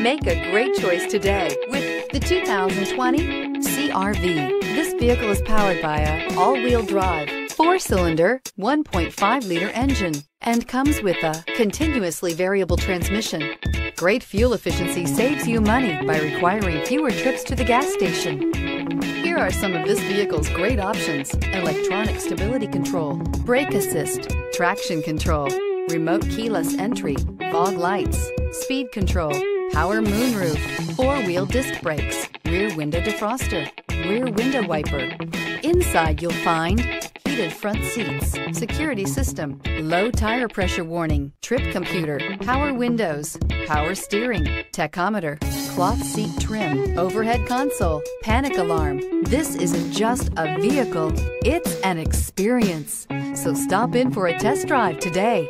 Make a great choice today with the 2020 CRV. This vehicle is powered by a all-wheel drive, four-cylinder, 1.5-liter engine and comes with a continuously variable transmission. Great fuel efficiency saves you money by requiring fewer trips to the gas station. Here are some of this vehicle's great options. Electronic stability control, brake assist, traction control, remote keyless entry, fog lights, speed control, power moonroof, four-wheel disc brakes, rear window defroster, rear window wiper. Inside you'll find heated front seats, security system, low tire pressure warning, trip computer, power windows, power steering, tachometer, cloth seat trim, overhead console, panic alarm. This isn't just a vehicle, it's an experience. So stop in for a test drive today.